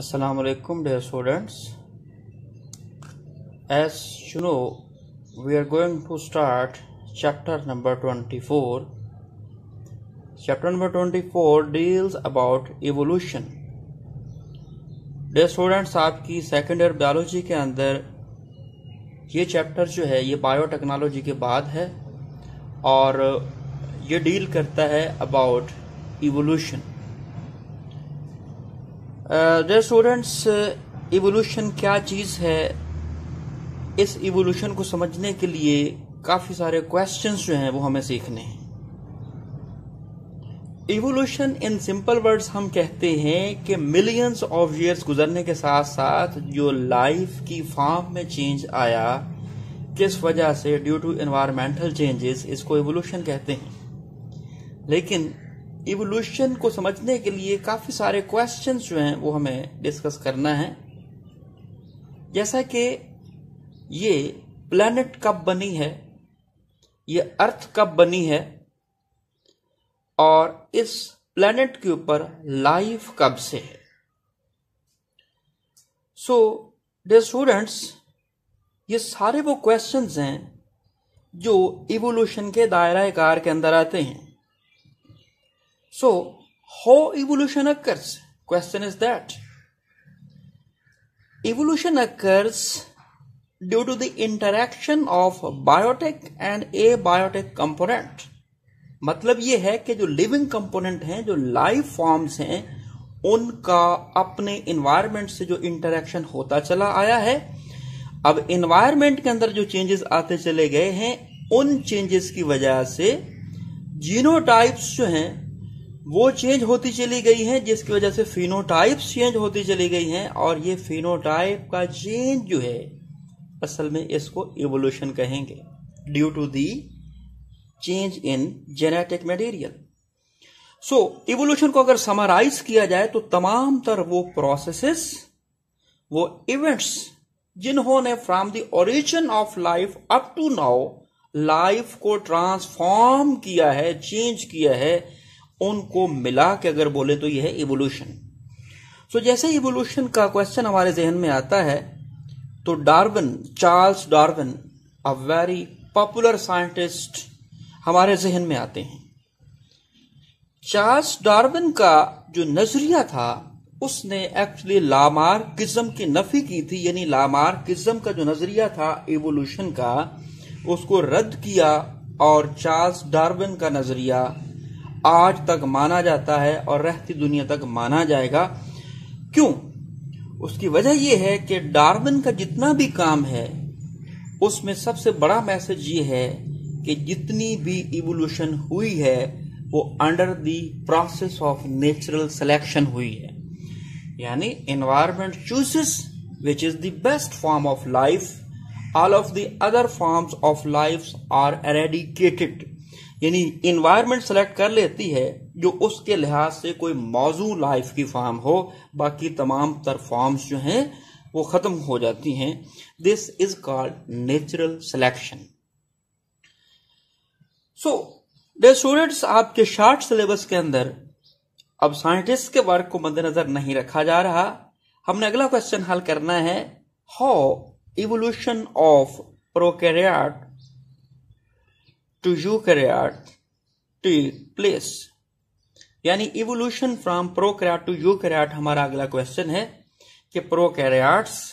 Assalamu alaikum dear students. As you know, we are going to start chapter number 24. Chapter number 24 deals about evolution. Dear students, आपकी second year biology के अंदर ये chapter जो है ये biotechnology के बाद है और ये डील करता है about evolution dear students evolution क्या चीज़ है? इस इवोल्यूशन को समझने के लिए काफ़ी सारे क्वेश्चंस जो हैं वो हमें सीखने हैं। इवोल्यूशन इन सिंपल वर्ड्स हम कहते हैं कि मिलियंस ऑफ़ ईयर्स गुजरने के साथ साथ जो लाइफ की फॉर्म में चेंज आया, किस वजह से? ड्यू टू एनवायरमेंटल चेंजेस इसको इवोल्यूशन कहते हैं। लेकिन इवोल्यूशन को समझने के लिए काफ़ी सारे क्वेश्चंस जो हैं वो हमें डिस्कस करना है। जैसा कि ये प्लेनेट कब बनी है, ये अर्थ कब बनी है, और इस प्लेनेट के ऊपर लाइफ कब से है। सो डे स्टूडेंट्स ये सारे वो क्वेश्चंस हैं जो इवोल्यूशन के दायरा कार के अंदर आते हैं। So, how evolution occurs? Question is that. Evolution occurs due to the interaction of biotic and abiotic component. मतलब ये है कि जो लिविंग कंपोनेंट हैं जो लाइफ फॉर्म्स हैं उनका अपने इन्वायरमेंट से जो इंटरेक्शन होता चला आया है अब इन्वायरमेंट के अंदर जो चेंजेस आते चले गए हैं उन चेंजेस की वजह से जीनोटाइप्स जो हैं वो चेंज होती चली गई है, जिसकी वजह से फिनोटाइप्स चेंज होती चली गई हैं, और ये फिनोटाइप का चेंज जो है, असल में इसको इवोल्यूशन कहेंगे due to the change in genetic material so evolution को अगर समराइज किया जाए तो तमाम तर वो प्रोसेसेस वो इवेंट्स जिन्होंने from the origin of life up to now life को ट्रांसफॉर्म किया है चेंज किया है उनको मिला के अगर बोले तो यह है इवोल्यूशन सो जैसे इवोल्यूशन का क्वेश्चन हमारे जहन में आता है तो Darwin Charles Darwin a very popular scientist हमारे जहन में आते हैं. चार्ल्स डार्विन का जो नज़रिया था, उसने एक्चुअली लामार लामार्किज्म की नफी की थी, यानी लामार लामार्किज्म का जो नज़रिया था इवोल्यूशन का, उसको रद्द किया और चार्ल्स डार्विन का नज़रिया आज तक माना जाता है और रहती दुनिया तक माना जाएगा। क्यों? उसकी वजह यह है कि डार्विन का जितना भी काम है, उसमें सबसे बड़ा मैसेज ये है कि जितनी भी इवोल्यूशन हुई है, वो under the process of natural selection हुई है। यानी environment chooses which is the best form of life all of the other forms of life are eradicated यानी इन्वायरमेंट सेलेक्ट कर लेती है जो उसके लिहाज से कोई मौजू लाइफ की फार्म हो, बाकी तमाम तर फॉर्म्स जो हैं, वो खत्म हो जाती हैं। This is called natural selection so dear students आपके शार्ट सिलेबस के अंदर अब साइंटिस्ट के वर्क को मद्देनजर नहीं रखा जा रहा। हमने अगला क्वेश्चन हल करना है how evolution of prokaryote to eu eukaryote take place यानी evolution from pro prokaryote to eu eukaryote हमारा अगला क्वेश्चन है कि प्रो प्रोकैरियोट्स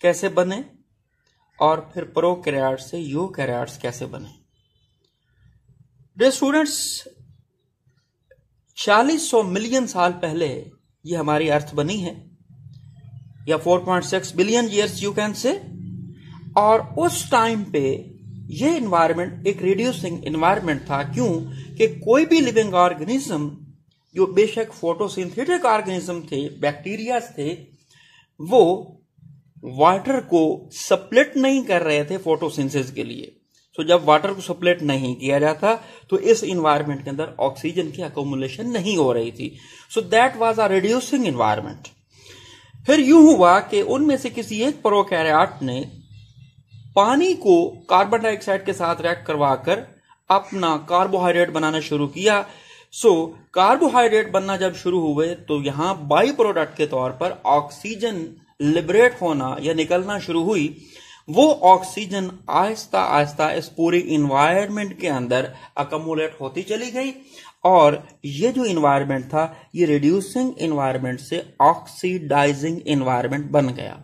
कैसे बने और फिर प्रो प्रोकैरियोट से यू यूकैरियोट्स कैसे बने। डे स्टूडेंट्स चालीस सौ मिलियन साल पहले ये हमारी अर्थ बनी है, या 4.6 billion years you can say और उस टाइम पे ये इन्वायरमेंट एक रिड्यूसिंग इन्वायरमेंट था। क्यों? कि कोई भी लिविंग ऑर्गेनिज्म जो बेशक फोटोसिंथेटिक ऑर्गेनिज्म थे बैक्टीरिया थे, वो वाटर को सप्लेट नहीं कर रहे थे फोटोसिंथेसिस के लिए। तो जब वाटर को सप्लेट नहीं किया जाता तो इस इन्वायरमेंट के अंदर ऑक्सीजन की अकोमुलेशन नहीं हो रही थी। So that was a reducing environment फिर यूँ हुआ कि उनमें से किसी एक प्रोकैरियोट ने पानी को कार्बन डाइऑक्साइड के साथ रिएक्ट करवाकर अपना कार्बोहाइड्रेट बनाना शुरू किया। सो so, कार्बोहाइड्रेट बनना जब शुरू हुए तो यहाँ बाई प्रोडक्ट के तौर पर ऑक्सीजन लिबरेट होना या निकलना शुरू हुई। वो ऑक्सीजन आहिस्ता आहिस्ता इस पूरे इन्वायरमेंट के अंदर अकोमुलेट होती चली गई और ये जो इन्वायरमेंट था ये रिड्यूसिंग इन्वायरमेंट से ऑक्सीडाइजिंग इन्वायरमेंट बन गया।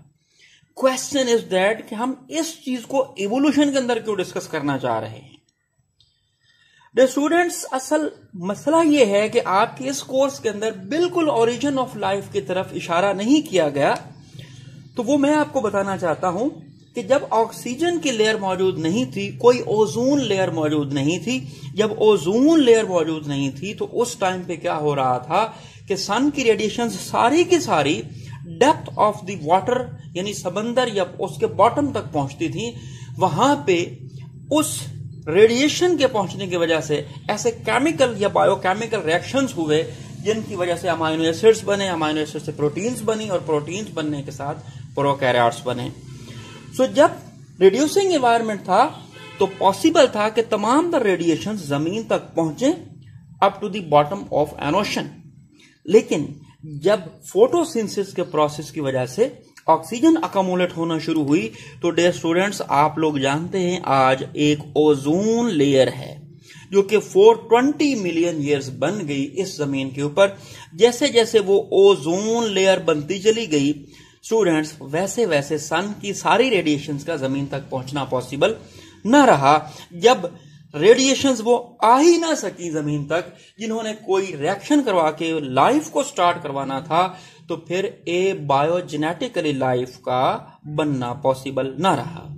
क्वेश्चन इज़ दैट कि हम इस चीज़ को इवोल्यूशन के अंदर क्यों डिस्कस करना चाह रहे हैं? द स्टूडेंट्स असल मसला यह है कि आपके इस कोर्स के अंदर बिल्कुल ओरिजिन ऑफ़ लाइफ की तरफ़ इशारा नहीं किया गया। तो वो मैं आपको बताना चाहता हूँ कि जब ऑक्सीजन की लेयर मौजूद नहीं थी, कोई ओजोन लेयर मौजूद नहीं थी, जब ओजोन लेयर मौजूद नहीं थी तो उस टाइम पे क्या हो रहा था कि सन की रेडिएशन सारी की सारी ऑफ़ द वाटर यानी समंदर या उसके बॉटम तक पहुँचती थी वहाँ पे उस रेडिएशन के पहुँचने की वजह से ऐसे केमिकल या बायोकेमिकल रिएक्शंस हुए जिनकी वजह से अमाइनो एसिड्स बने अमाइनो एसिड से प्रोटीन्स बनी और प्रोटीन्स बनने के साथ प्रोकैरियोट्स बने। सो so, जब रिड्यूसिंग एनवायरमेंट था तो पॉसिबल था कि तमाम द रेडिएशन ज़मीन तक पहुँचे up to the bottom of an ocean लेकिन जब फोटोसिंथेसिस के प्रोसेस की वजह से ऑक्सीजन अकोमुलेट होना शुरू हुई तो डे स्टूडेंट्स आप लोग जानते हैं आज एक ओजोन लेयर है, जो कि 420 मिलियन ईयर्स बन गई इस ज़मीन के ऊपर। जैसे जैसे वो ओजोन लेयर बनती चली गई स्टूडेंट्स वैसे वैसे सन की सारी रेडिएशन का ज़मीन तक पहुँचना पॉसिबल न रहा। जब रेडिएशंस वो आ ही ना सकी ज़मीन तक, जिन्होंने कोई रिएक्शन करवा के लाइफ को स्टार्ट करवाना था तो फिर ए बायोजेनेटिकली लाइफ का बनना पॉसिबल ना रहा।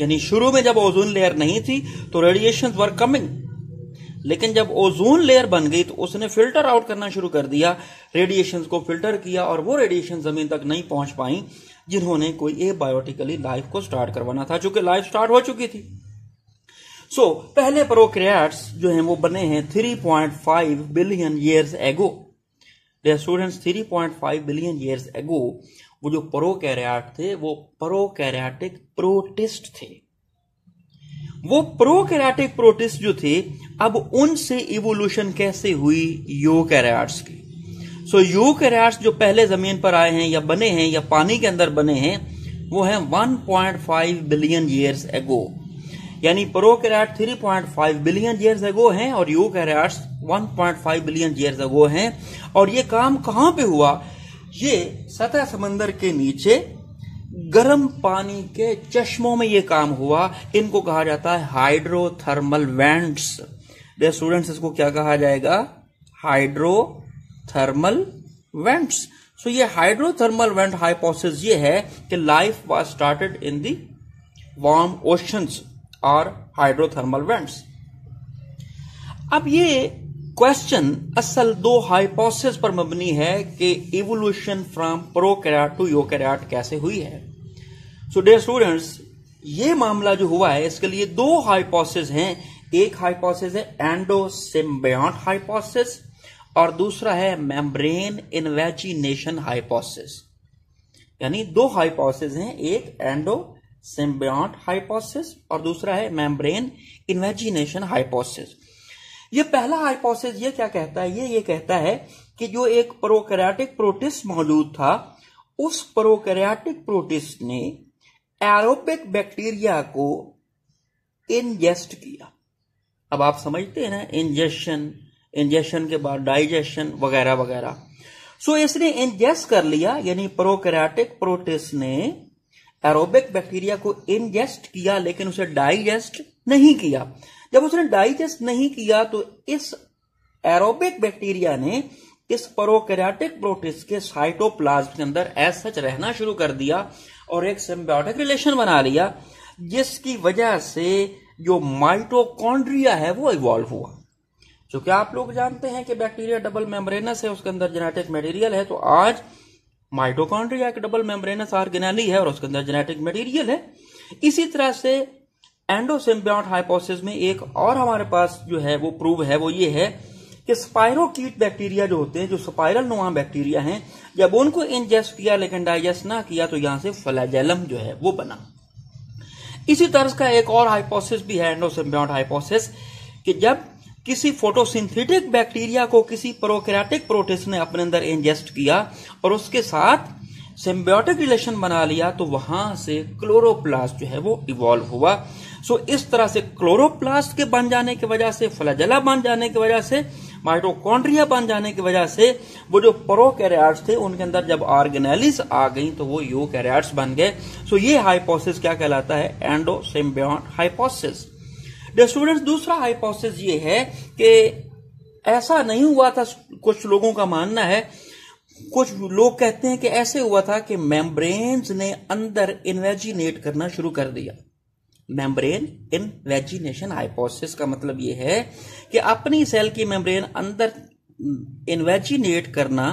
यानी शुरू में जब ओजोन लेयर नहीं थी तो रेडिएशन वर कमिंग लेकिन जब ओजोन लेयर बन गई तो उसने फ़िल्टर आउट करना शुरू कर दिया रेडिएशन को फ़िल्टर किया, और वो रेडिएशन ज़मीन तक नहीं पहुँच पाई, जिन्होंने कोई ए बायोटिकली लाइफ को स्टार्ट करवाना था, चूँकि लाइफ स्टार्ट हो चुकी थी। सो पहले प्रोक्रियाट्स जो हैं वो बने हैं 3.5 बिलियन ईयर्स एगो दे स्टूडेंट्स 3.5 बिलियन ईयर्स एगो वो जो प्रोकैरियाट थे वो प्रोकैरियाटिक प्रोटिस्ट थे. वो प्रोकैरियोटिक प्रोटिस्ट जो थे अब उनसे इवोल्यूशन कैसे हुई यूकैरियोट्स की? सो so, यूकैरियोट्स जो पहले ज़मीन पर आए हैं या बने हैं या पानी के अंदर बने हैं वो हैं 1.5 बिलियन ईयर्स एगो यानी प्रोकैरियोट 3.5 बिलियन ईयर्स एगो हैं और यूकैरियोट्स 1.5 बिलियन ईयर्स एगो हैं। और ये काम कहाँ पे हुआ? ये सतह समंदर के नीचे गर्म पानी के चश्मों में ये काम हुआ। इनको कहा जाता है हाइड्रोथर्मल वेंट्स स्टूडेंट्स इसको क्या कहा जाएगा? हाइड्रोथर्मल वेंट्स सो ये हाइड्रोथर्मल वेंट हाइपोसिस ये है कि life was started in the warm oceans और हाइड्रोथर्मल वेंट्स अब ये क्वेश्चन असल दो हाइपोसिस पर मबनी है कि evolution from prokaryote to eukaryote कैसे हुई है। सो डे स्टूडेंट्स ये मामला जो हुआ है, इसके लिए दो हाइपोसिस हैं। एक हाइपोसिस है एंडोसिम्बियट हाइपोसिस और दूसरा है मेम्ब्रेन इन्वेजिनेशन हाइपोसिस यानी दो हाइपोसिस हैं, एक एंडो सिम्बियट हाइपोसिस और दूसरा है मेम्ब्रेन इन्वेजिनेशन हाइपोसिस। ये पहला हाइपोसिस ये क्या कहता है? ये ये कहता है कि जो एक प्रोकैरियोटिक प्रोटिस्ट मौजूद था, उस प्रोकैरियोटिक प्रोटिस्ट ने एरोबिक बैक्टीरिया को इंजेस्ट किया। अब आप समझते हैं ना, इंजेक्शन इंजेक्शन के बाद डाइजेशन वगैरह वगैरह। सो इसने इंजेस्ट कर लिया, यानी प्रोकैरियोटिक प्रोटिस्ट ने एरोबिक बैक्टीरिया को इनजेस्ट किया, लेकिन उसे डाइजेस्ट नहीं किया। जब उसने डाइजेस्ट नहीं किया तो इस एरोबिक बैक्टीरिया ने इस प्रोकैरियोटिक प्रोटिस्ट के साइटोप्लाज्म के अंदर एज सच रहना शुरू कर दिया और एक सिम्बायोटिक रिलेशन बना लिया, जिसकी वजह से जो माइटोकॉन्ड्रिया है, वो इवॉल्व हुआ। क्योंकि आप लोग जानते हैं कि बैक्टीरिया डबल मेम्ब्रेनस है, उसके अंदर जेनेटिक मटेरियल है? तो आज माइटोकॉन्ड्रिया एक डबल मेम्ब्रेनस आर्गेनाली है और उसके अंदर जेनेटिक मटेरियल है। इसी तरह से एंडोसिम्बियट हाइपोसिस में एक और हमारे पास जो है, वो प्रूव है, वो ये है कि स्पायरोकीट बैक्टीरिया जो होते हैं, जो स्पाइरल नुमा बैक्टीरिया हैं, जब उनको इंजेस्ट किया लेकिन डाइजेस्ट ना किया तो यहाँ से फ्लैजेलम जो है, वो बना। इसी तरह का एक और हाइपोसिस भी है एंडोसिम्बियट हाइपोसिस कि जब किसी फोटोसिंथेटिक बैक्टीरिया को किसी प्रोकैरियोटिक प्रोटिस्ट ने अपने अंदर इंजेस्ट किया और उसके साथ सिम्बियोटिक रिलेशन बना लिया तो वहाँ से क्लोरोप्लास्ट जो है वो इवॉल्व हुआ। सो इस तरह से क्लोरोप्लास्ट के बन जाने की वजह से फ्लैजेला बन जाने की वजह से माइटोकॉन्ड्रिया बन जाने की वजह से, वो जो प्रोकैरियोट्स थे, उनके अंदर जब ऑर्गेनेलिस आ गई तो वो यूकैरियोट्स बन गए। सो ये हाइपोसिस क्या कहलाता है? एंडोसिम्बियोट हाइपोसिस द स्टूडेंट्स दूसरा हाइपोसिस ये है कि ऐसा नहीं हुआ था, कुछ लोगों का मानना है। कुछ लोग कहते हैं कि ऐसे हुआ था कि मेम्ब्रेन्स ने अंदर इन्वेजिनेट करना शुरू कर दिया। मेम्ब्रेन इन वेजिनेशन हाइपोसिस का मतलब यह है कि अपनी सेल की मेम्ब्रेन अंदर इन्वेजिनेट करना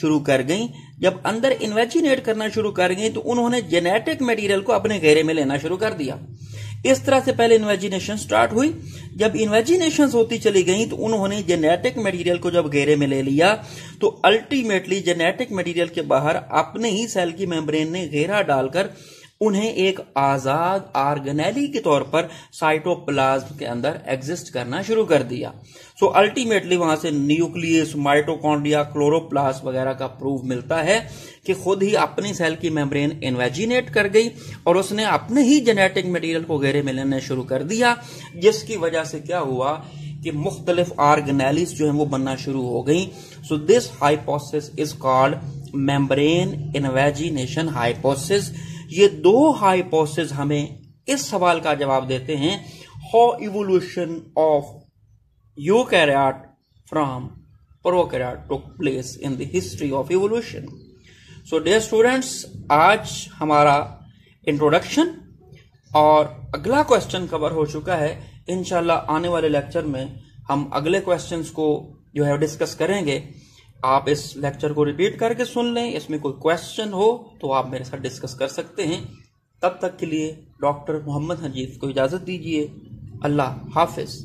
शुरू कर गई। जब अंदर इन्वेजिनेट करना शुरू कर गई तो उन्होंने जेनेटिक मटेरियल को अपने घेरे में लेना शुरू कर दिया। इस तरह से पहले इन्वेजिनेशन स्टार्ट हुई। जब इन्वेजिनेशन होती चली गई तो उन्होंने जेनेटिक मटेरियल को जब घेरे में ले लिया तो अल्टीमेटली जेनेटिक मटेरियल के बाहर अपने ही सेल की मेम्ब्रेन ने घेरा डालकर उन्हें एक आज़ाद आर्गेनेली के तौर पर साइटोप्लाज्म के अंदर एग्जिस्ट करना शुरू कर दिया। सो अल्टीमेटली वहाँ से न्यूक्लियस, माइटोकॉन्ड्रिया, क्लोरोप्लास्ट वगैरह का प्रूफ मिलता है कि खुद ही अपनी सेल की मेम्ब्रेन इन्वेजिनेट कर गई और उसने अपने ही जेनेटिक मटेरियल को घेरे में लेने शुरू कर दिया, जिसकी वजह से क्या हुआ कि मुख्तलिफ़ आर्गेनेलिस जो है वो बनना शुरू हो गई। So this hypothesis is called membrane invagination hypothesis ये दो हाइपोसिस हमें इस सवाल का जवाब देते हैं how evolution of eu eukaryote from pro prokaryote took place in the history of evolution so dear students आज हमारा इंट्रोडक्शन और अगला क्वेश्चन कवर हो चुका है। इनशाला आने वाले लेक्चर में हम अगले क्वेश्चंस को जो है डिस्कस करेंगे। आप इस लेक्चर को रिपीट करके सुन लें, इसमें कोई क्वेश्चन हो तो आप मेरे साथ डिस्कस कर सकते हैं। तब तक के लिए डॉक्टर मोहम्मद हजीफ को इजाज़त दीजिए। अल्लाह हाफिज़।